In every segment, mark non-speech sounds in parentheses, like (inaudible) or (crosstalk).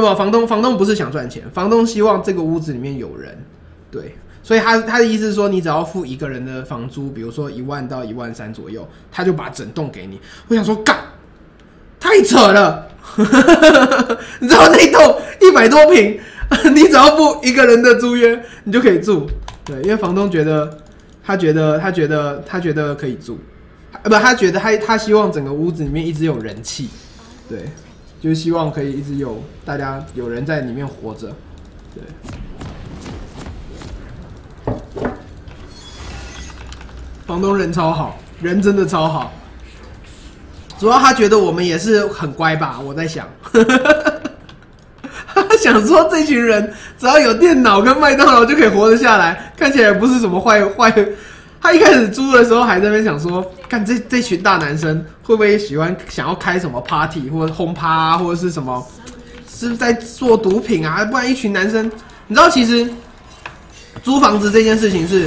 没有，房东房东不是想赚钱，房东希望这个屋子里面有人，对，所以他他的意思是说，你只要付一个人的房租，比如说一万到一万三左右，他就把整栋给你。我想说，干，太扯了，(laughs) 你知道那栋一百多平，(laughs) 你只要付一个人的租约，你就可以住。对，因为房东觉得，他觉得他觉得他觉得可以住，呃，不，他觉得他他希望整个屋子里面一直有人气，对。就希望可以一直有大家有人在里面活着，对。房东人超好，人真的超好。主要他觉得我们也是很乖吧，我在想，(laughs) 想说这群人只要有电脑跟麦当劳就可以活得下来，看起来不是什么坏坏。他一开始租的时候还在那边想说，看这这群大男生会不会喜欢想要开什么 party 或者轰趴啊，或者是什么，是在做毒品啊？不然一群男生，你知道其实租房子这件事情是，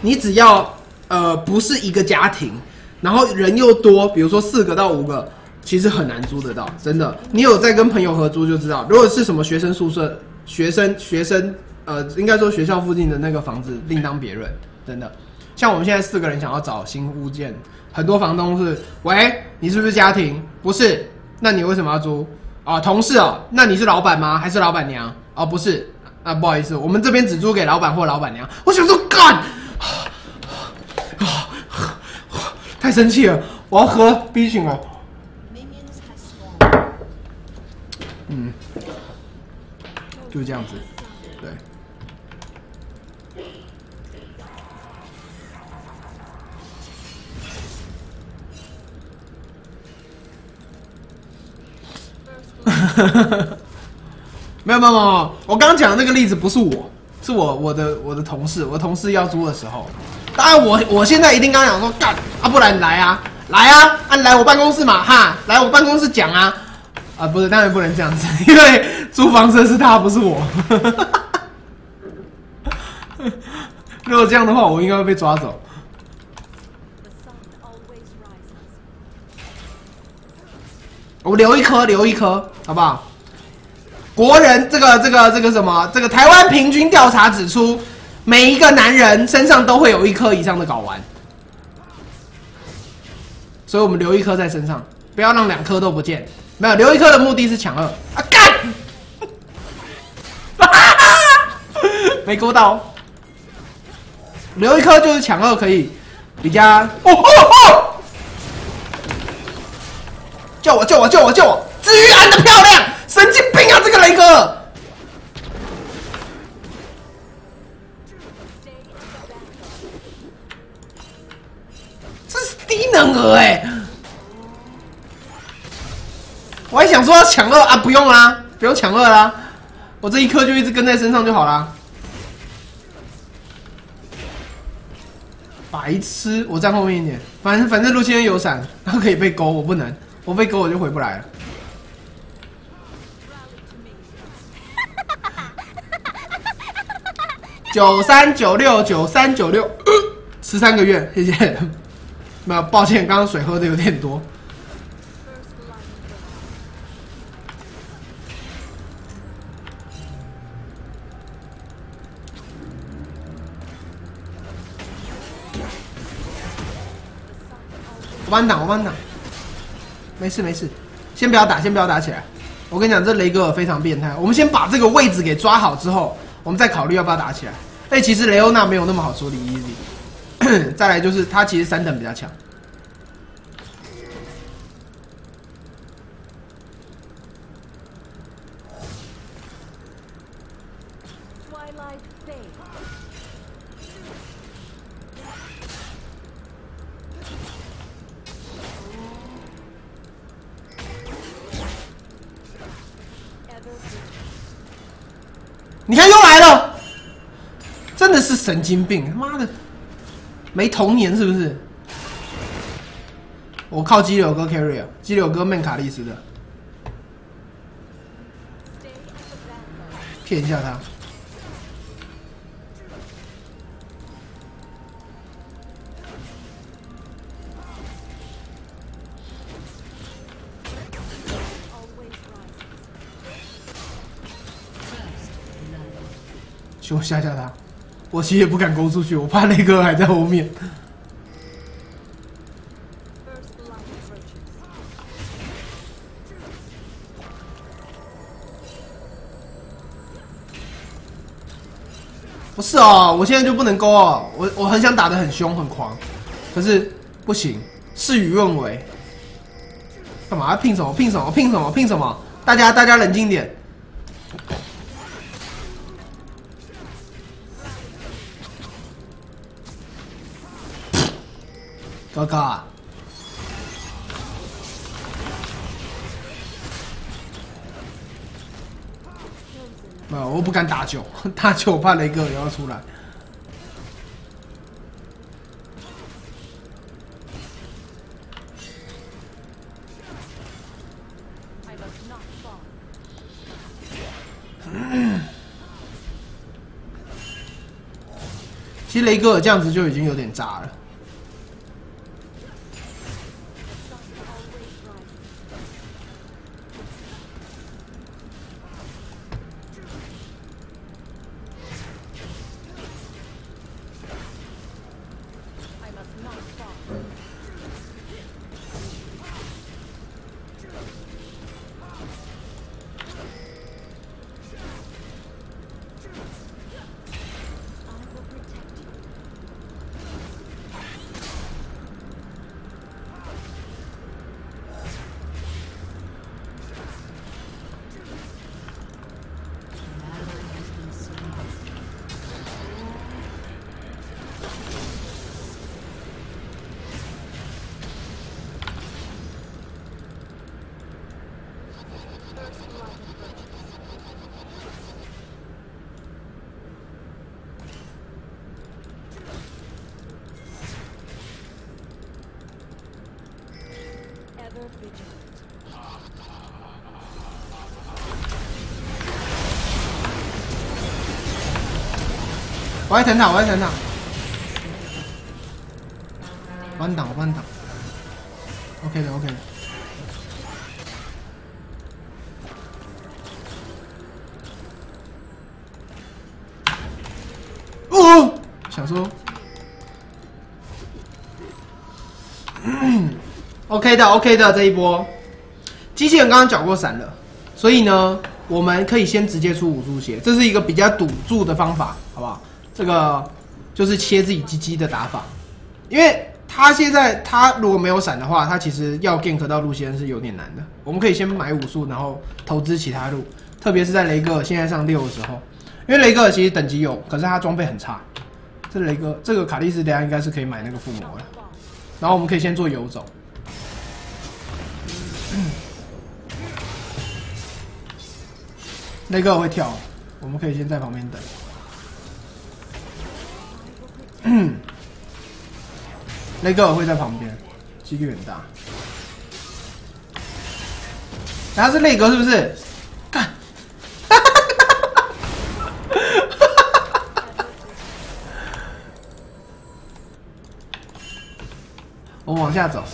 你只要呃不是一个家庭，然后人又多，比如说四个到五个，其实很难租得到，真的。你有在跟朋友合租就知道，如果是什么学生宿舍、学生学生呃，应该说学校附近的那个房子另当别论，真的。像我们现在四个人想要找新物件，很多房东是：喂，你是不是家庭？不是，那你为什么要租？啊，同事哦，那你是老板吗？还是老板娘？哦，不是，啊，不好意思，我们这边只租给老板或老板娘。我想说，干，啊太生气了，我要喝 B 型了。嗯，就是这样子。(laughs) 没有没有没有，我刚刚讲的那个例子不是我，是我我的我的同事，我同事要租的时候，当然我我现在一定刚讲说干啊，不然来啊来啊啊来我办公室嘛哈，来我办公室讲啊。啊不是当然不能这样子，(laughs) 因为租房子是他不是我，(laughs) 如果这样的话，我应该会被抓走。我留一颗，留一颗，好不好？国人这个这个这个什么？这个台湾平均调查指出，每一个男人身上都会有一颗以上的睾丸，所以我们留一颗在身上，不要让两颗都不见。没有留一颗的目的是抢二啊！干，(laughs) 没勾到，留一颗就是抢二可以比较哦哦哦。救我！救我！救我！救我！至于安的漂亮，神经病啊！这个雷哥，这是低能儿哎！我还想说要抢二啊，不用啦，不用抢二啦，我这一颗就一直跟在身上就好啦。白痴！我站后面一点，反正反正陆先生有闪，他可以被勾，我不能。我被勾我就回不来了。九三九六九三九六，十三个月，谢谢。没有，抱歉，刚刚水喝的有点多。我帮你挡，我帮你挡。没事没事，先不要打，先不要打起来。我跟你讲，这雷哥非常变态。我们先把这个位置给抓好之后，我们再考虑要不要打起来。哎其实雷欧娜没有那么好处理，easy。(coughs) 再来就是他其实三等比较强。你看又来了，真的是神经病！他妈的，没童年是不是？我靠激流哥 carry 啊，激流哥曼卡利斯的，骗一下他。先吓吓他。我其实也不敢勾出去，我怕那个还在后面。不是哦，我现在就不能勾哦，我我很想打的很凶很狂，可是不行，事与愿违。干嘛？拼什么？拼什么？拼什么？拼什么？大家大家冷静点。哥哥。没有，我不敢打九，打九怕雷哥也要出来。其实雷哥这样子就已经有点渣了。我在等他，我在等他。弯挡，弯挡。OK 的，OK 的。的，OK 的，这一波，机器人刚刚缴过闪了，所以呢，我们可以先直接出武术鞋，这是一个比较堵住的方法，好不好？这个就是切自己鸡鸡的打法，因为他现在他如果没有闪的话，他其实要 gank 到路线是有点难的。我们可以先买武术，然后投资其他路，特别是在雷格尔现在上六的时候，因为雷格尔其实等级有，可是他装备很差。这雷哥这个卡利斯等下应该是可以买那个附魔的，然后我们可以先做游走。雷格尔会跳，我们可以先在旁边等。嗯，雷格尔会在旁边，几率很大。他是内格是不是？干！(laughs) 我往下走。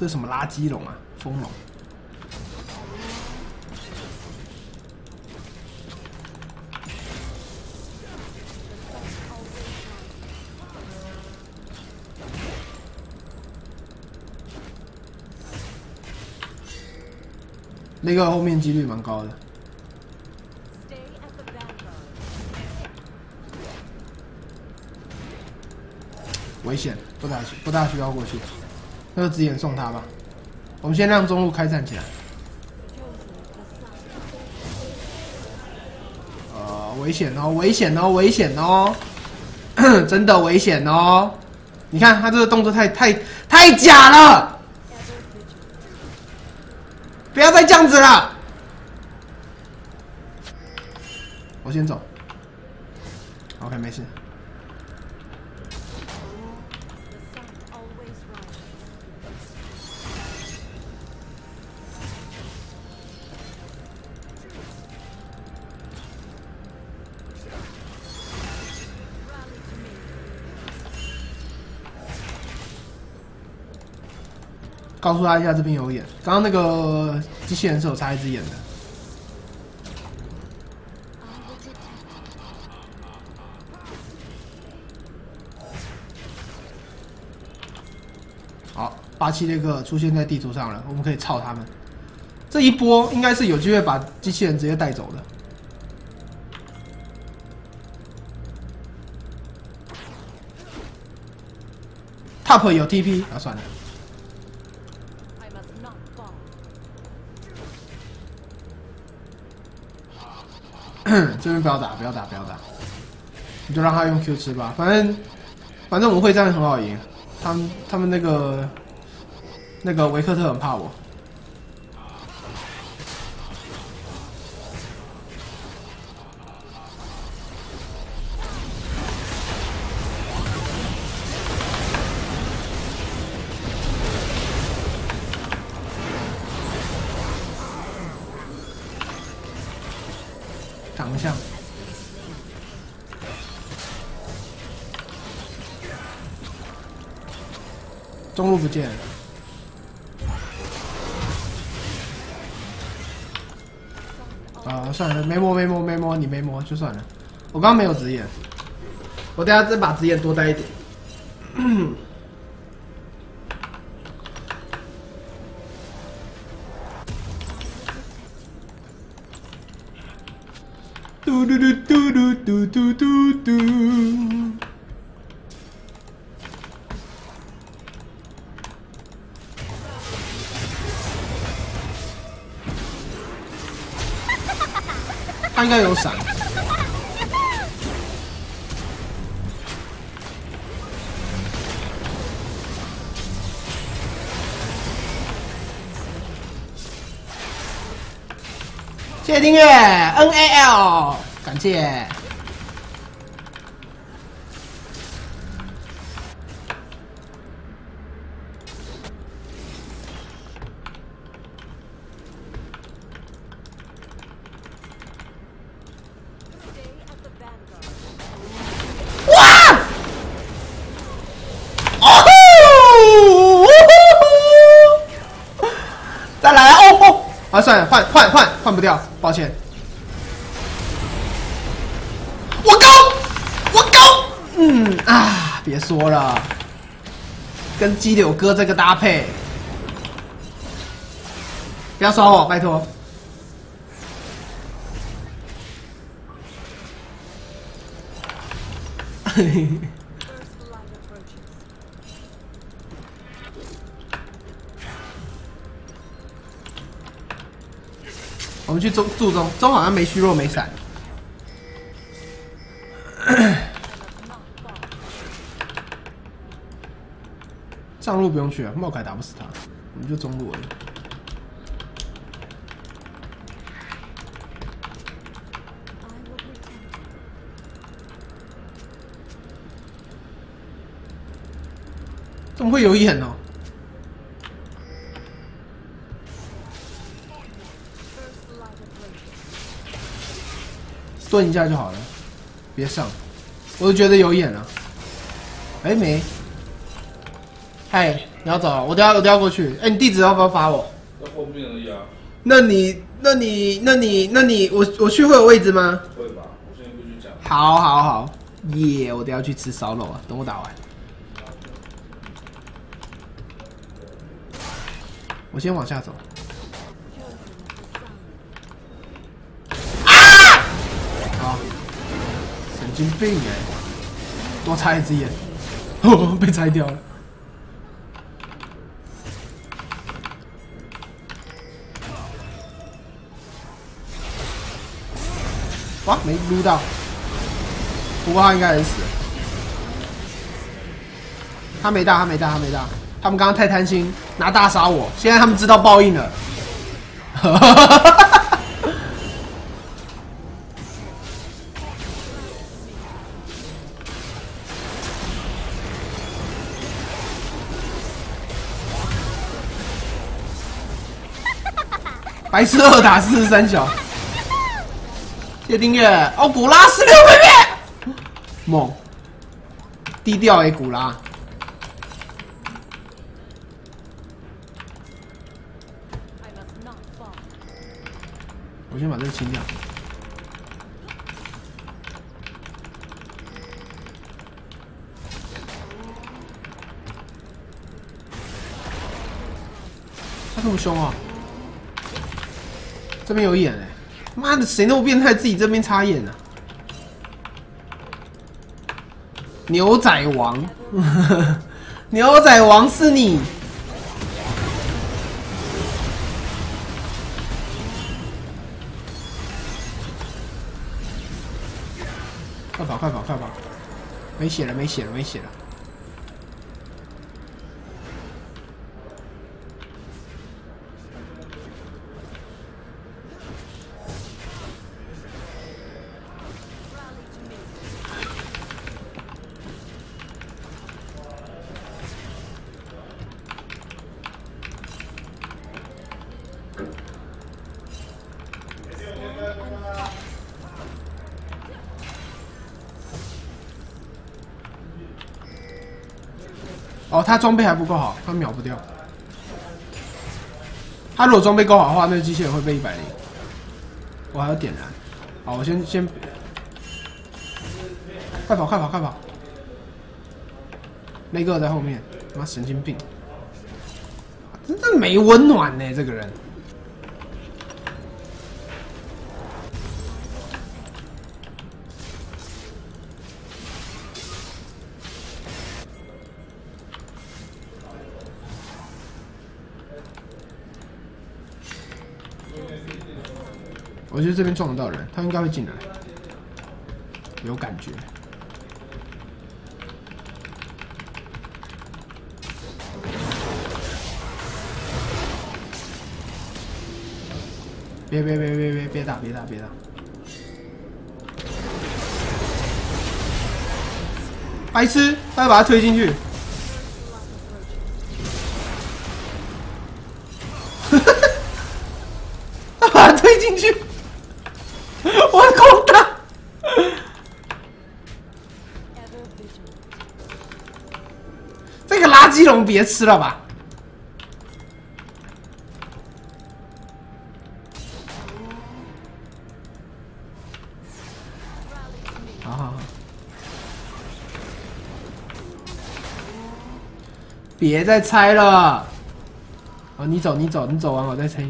这什么垃圾龙啊？风龙，那个后面几率蛮高的，危险，不大不大需要过去，那就直接送他吧。我们先让中路开战起来。呃，危险哦，危险哦，危险哦，(coughs) 真的危险哦！你看他这个动作太太太假了，不要再这样子了。我先走。告诉他一下这边有眼。刚刚那个机器人是有插一只眼的。好，八七那个出现在地图上了，我们可以操他们。这一波应该是有机会把机器人直接带走的。Top 有 TP，啊算了，这边 (coughs) 不要打，不要打，不要打，你就让他用 Q 吃吧。反正反正我们会战很好赢，他们他们那个那个维克特很怕我。长相。中路不见了。啊，算了，没摸没摸没摸，你没摸就算了。我刚刚没有直眼，我等下再把直眼多带一点。谢谢订阅，N A L，感谢。哇！哦！再来哦哦！啊，算了，换换换换不掉，抱歉。我高，我高，嗯啊，别说了，跟鸡柳哥这个搭配，不要刷我，拜托。嘿 (laughs) 嘿我们去中注中，中好像没虚弱没闪。(coughs) 上路不用去啊，茂凯打不死他，我们就中路而已。I will protect you. 怎么会有眼哦？蹲一下就好了，别上。我就觉得有眼了。哎、没。嗨，你要走了，我等下我等下过去。哎、你地址要不要发我？在后面而已啊，那你那你那你那你我我去会有位置吗？会吧？我现在过去讲。好好好，耶、我等下去吃烧肉啊，等我打完。我先往下走。经病哎！多插一只眼，(laughs) 被拆掉了。哇，没撸到，不过他应该也死。他没大，他没大，他没大。他们刚刚太贪心，拿大杀我，现在他们知道报应了。还是二打四十三小。谢谢丁月。哦古拉斯六个月猛。低调诶古拉。我先把这个清掉。他这么凶啊。这边有眼哎、妈的，谁那么变态，自己这边插眼啊？牛仔王，(laughs) 牛仔王是你。快跑，快跑，快跑！没血了，没血了，没血了。哦，他装备还不够好，他秒不掉。他如果装备够好的话，那个机器人会被一百零。我还要点燃。好，我先先，快跑快跑快跑！那个在后面，妈神经病，真的没温暖呢，这个人。我觉得这边撞得到人，他应该会进来，有感觉。别别别别别别打别打别打！白痴，他要把他推进去。别吃了吧！好好好，别再猜了。哦，你走，你走，你走完我再猜。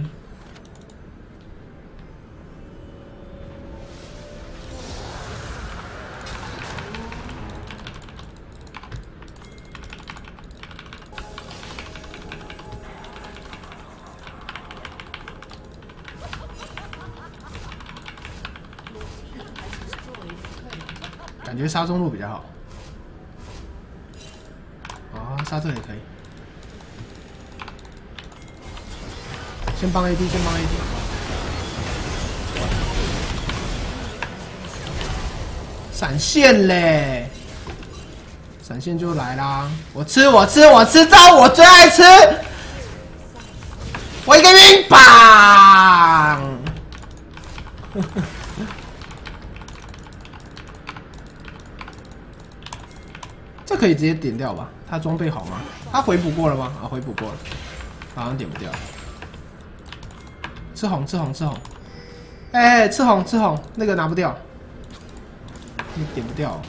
感觉杀中路比较好。啊，杀这也可以。先帮 AD，先帮 AD。闪现嘞！闪现就来啦！我吃，我吃，我吃招，我最爱吃。我一个晕棒。可以直接点掉吧？他装备好吗？他回补过了吗？啊，回补过了，好像点不掉。赤红，赤红，赤红！哎、赤红，赤红，那个拿不掉，你点不掉。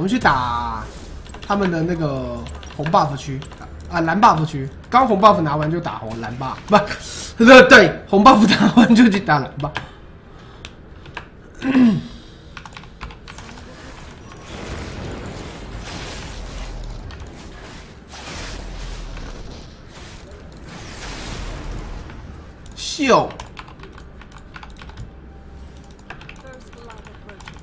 我们去打他们的那个红 buff 区啊，蓝 buff 区。刚红 buff 拿完就打红蓝 buff，不，(laughs) 对，红 buff 拿完就去打蓝 buff。秀，First light approaches.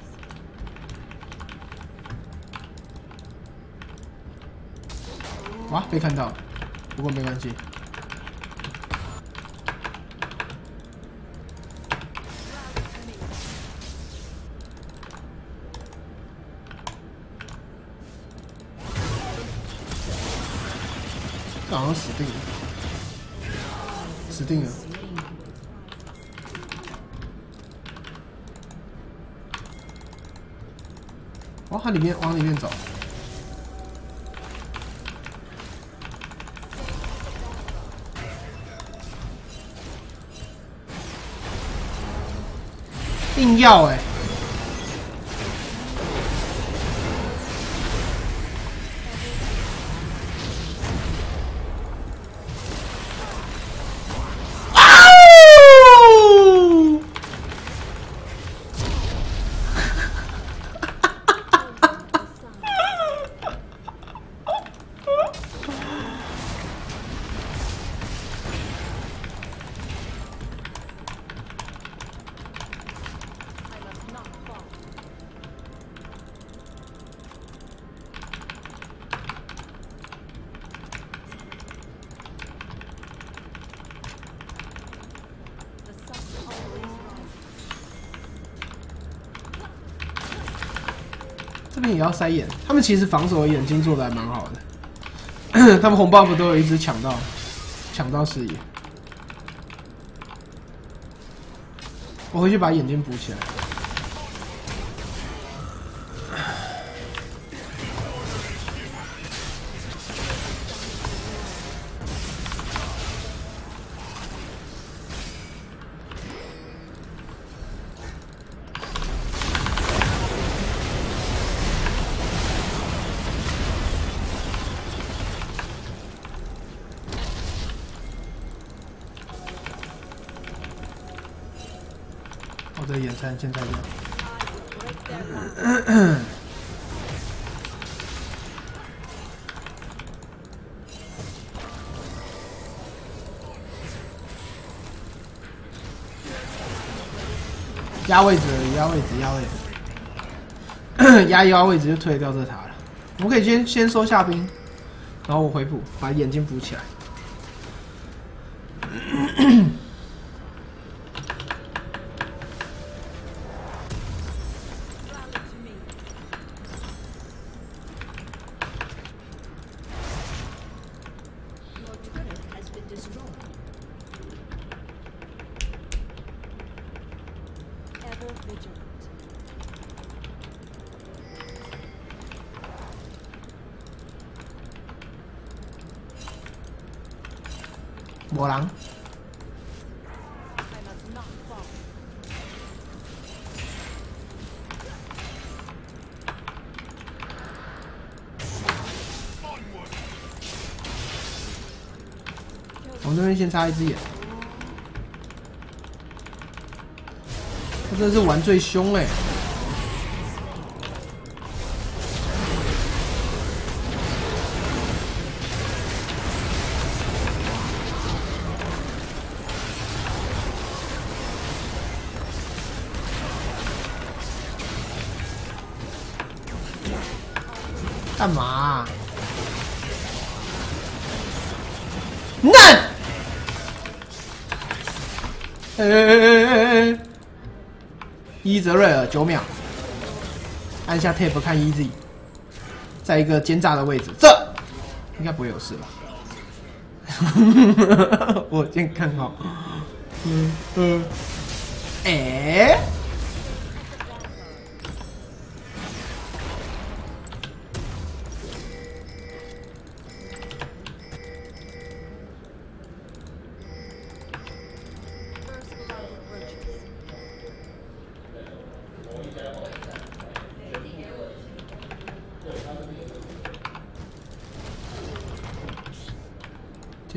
哇，被看到，不过没关系。好像死定了，死定了。往它里面往里面走。硬要哎、这边也要塞眼，他们其实防守的眼睛做的还蛮好的，(clears throat) 他们红 buff 都有一直抢到，抢到视野。我回去把眼睛补起来。现在亮。break their back. 压位置，压位置，压位置，(coughs) 压一压位置就推掉这塔了。我们可以先先收下兵，然后我回补，把眼睛补起来。我们这边先插一只眼。他真的是玩最凶哎、泽瑞尔九秒，按下 Tab 看 Easy，在一个奸诈的位置，这应该不会有事吧？(laughs) 我先看好。嗯嗯，哎、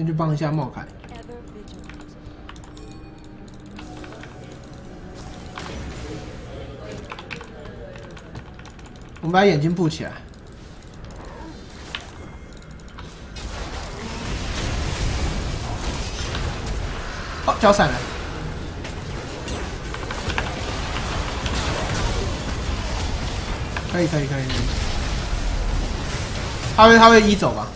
先去帮一下茂凯。我们把眼睛布起来。哦，交闪了。可以，可以，可以。可以他会，他会移走吧？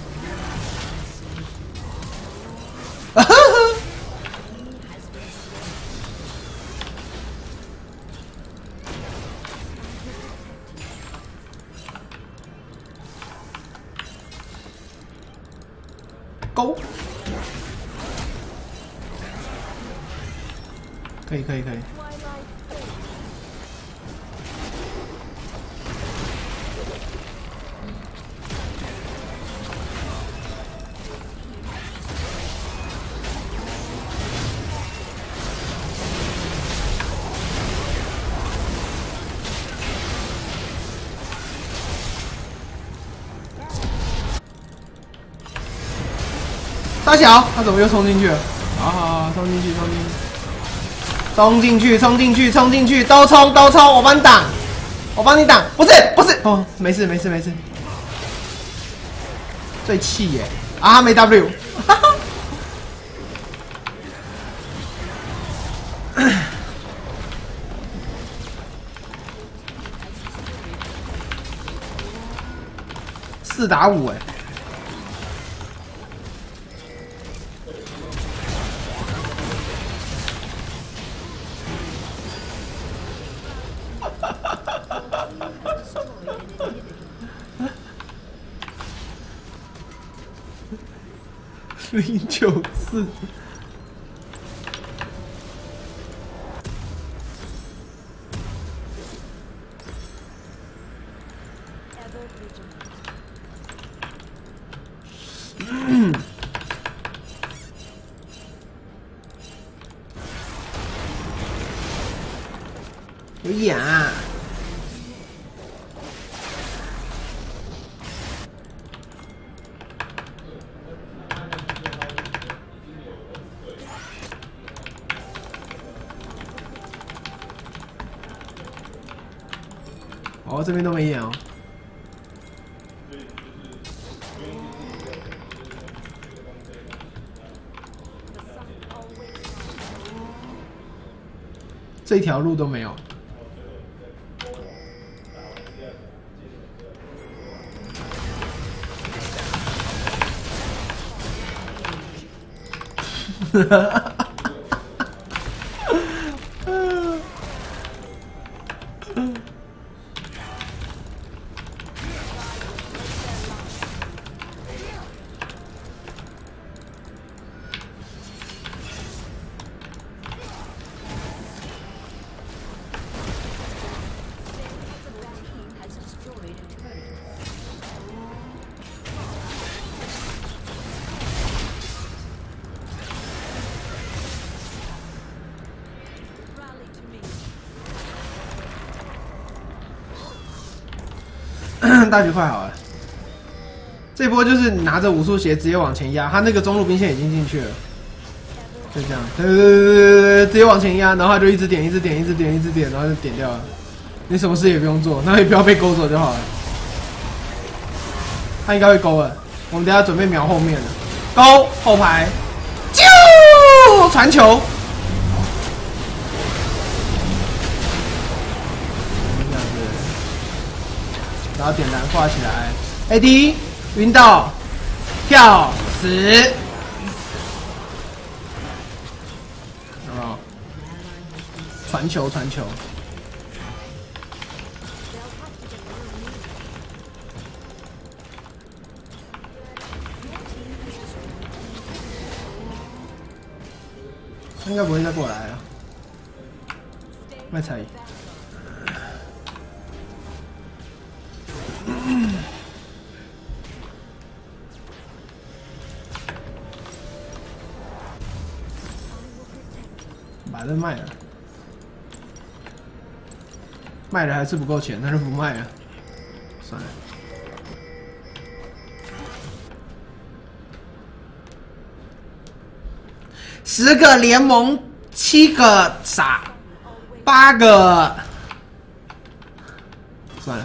勾。可以可以可以，大小，他怎么又冲进去？了？好好好，冲进去，冲进去，冲进去，冲进去，冲进去，都冲都冲，我帮你挡，我帮你挡，不是不是，哦，没事没事没事，最气耶，啊，他没 W，哈哈。四打五哎，零九四，这边都没演哦。这条路都没有。哈哈。大局快好了，这波就是拿着武术鞋直接往前压，他那个中路兵线已经进去了，就这样，对对对对对，直接往前压，然后他就一直点一直点一直点一直点，然后就点掉了，你什么事也不用做，那你不要被勾走就好了。他应该会勾了，我们等下准备瞄后面了，勾后排，啾传球。然后点燃挂起来，AD 晕倒，跳死，有没有？传球传球，应该不会再过来了。卖彩衣。把这卖了，卖了还是不够钱，那就不卖了，算了。十个联盟，七个傻，八个，算了，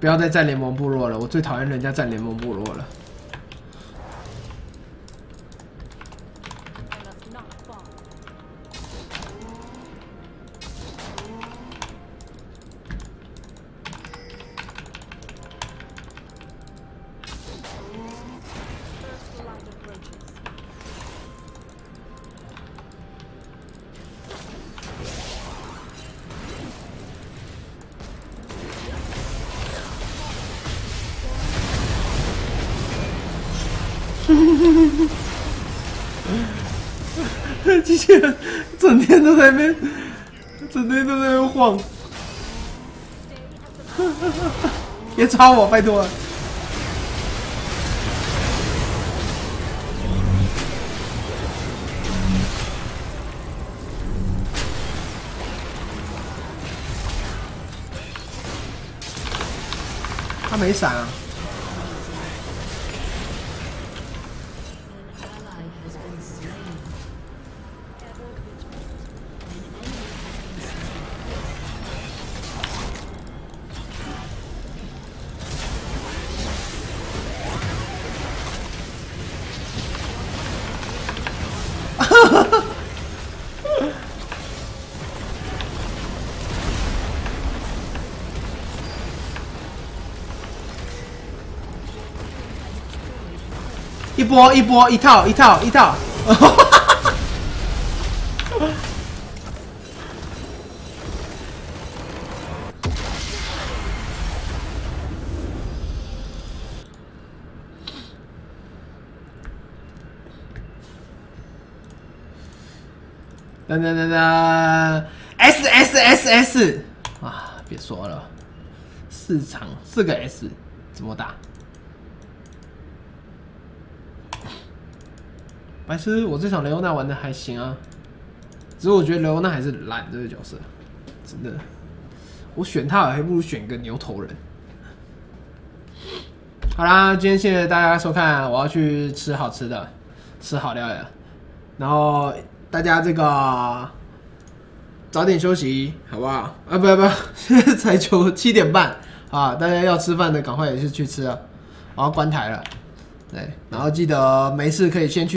不要再战联盟部落了，我最讨厌人家战联盟部落了。器人整天都在那边，整天都在那边晃。(laughs) 别抓我，拜托。他没闪啊！一波一波一套一套一套，噔噔噔噔，S S S S 啊！别说了，四场四个 S 怎么打？白痴，我这场雷欧娜玩的还行啊，只是我觉得雷欧娜还是懒这个角色，真的，我选他还不如选个牛头人。好啦，今天谢谢大家收看，我要去吃好吃的，吃好料了，然后大家这个早点休息，好不好？啊，不不，现在才九七点半啊，大家要吃饭的赶快也是去吃啊，我要关台了，对，然后记得没事可以先去。